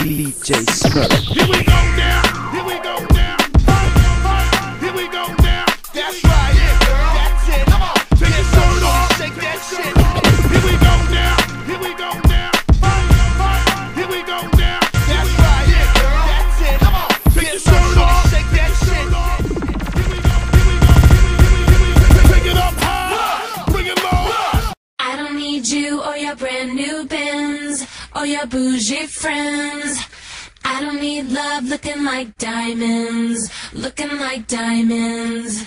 DJ Smurf. Here we go now. Here we go now. Here we go now. That's right. That's Benz or your bougie friends. I don't need love looking like diamonds, looking like diamonds.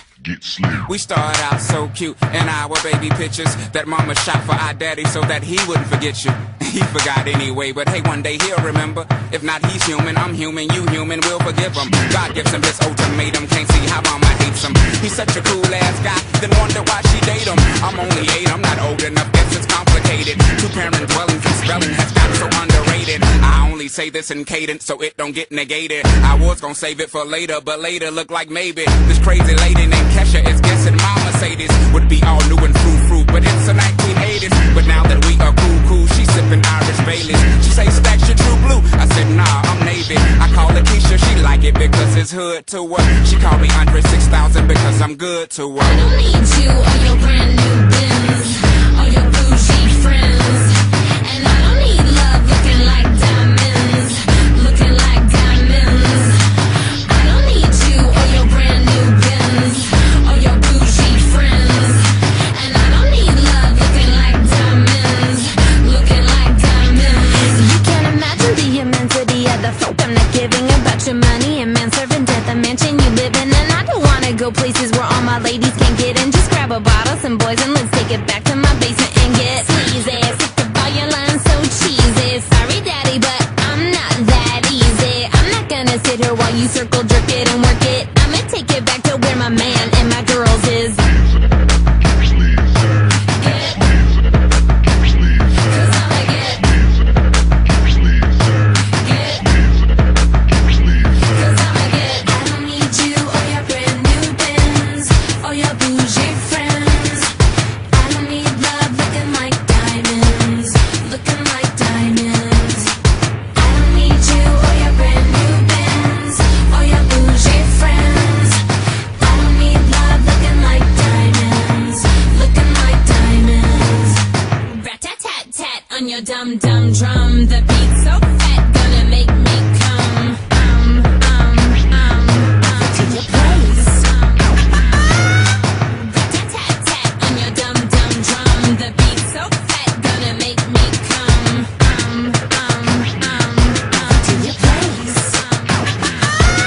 We started out so cute in our baby pictures that mama shot for our daddy so that he wouldn't forget you. He forgot anyway, but hey, one day he'll remember. If not, he's human, I'm human, you human, we'll forgive him. God gives him this ultimatum, can't see how mama hates him. He's such a cool ass guy, then wonder why she date him. I'm only eight, I'm not old enough, guess it's complicated. Two parent dwellings and spelling has got so underrated. I only say this in cadence so it don't get negated. I was gonna save it for later, but later look like maybe this crazy lady named Kesha is guessing Keisha, she like it because it's hood to her. She call me Andre 6000 because I'm good to I her. don't need you or your brand new the folk I'm not giving about your money and man serving death, the mansion you live in. And I don't wanna go places where all my ladies can't get in. Just grab a bottle, some boys, and let's take it back on your dumb dumb drum. The beat's so fat, gonna make me come. Um, um, um, um, to your place. Rat-tat-tat-tat on your dumb dumb drum. The beat's so fat, gonna make me come. Um, um, um, um, to your place.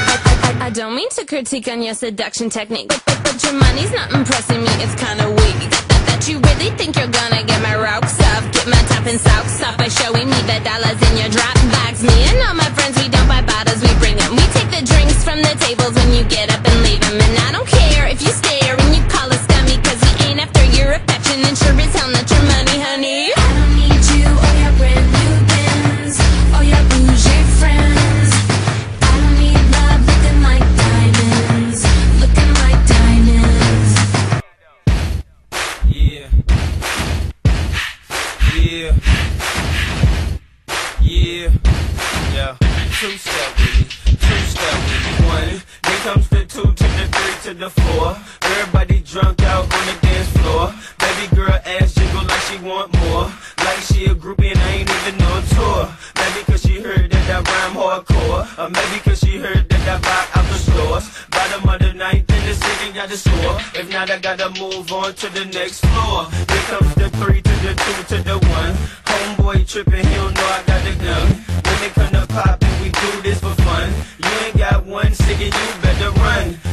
I, I, I don't mean to critique on your seduction technique, but, but, but your money's not impressing me. It's kind of weak. That, that, that you really think you're gonna get my rocks by showing me the dollars in your drop bags. Me and all my friends, we don't buy bottles, we bring them. We take the drinks from the tables when you get up and leave them. And I don't the four. Everybody drunk out on the dance floor. Baby girl ass jiggle like she want more. Like she a groupie and I ain't even on tour. Maybe cause she heard that I rhyme hardcore. Or maybe cause she heard that I buy out the stores. Bottom of the ninth in the city got the score. If not, I gotta move on to the next floor. Here comes the three to the two to the one. Homeboy tripping, he don't know I got the gun. When it come to poppin', we do this for fun. You ain't got one, nigga, you better run.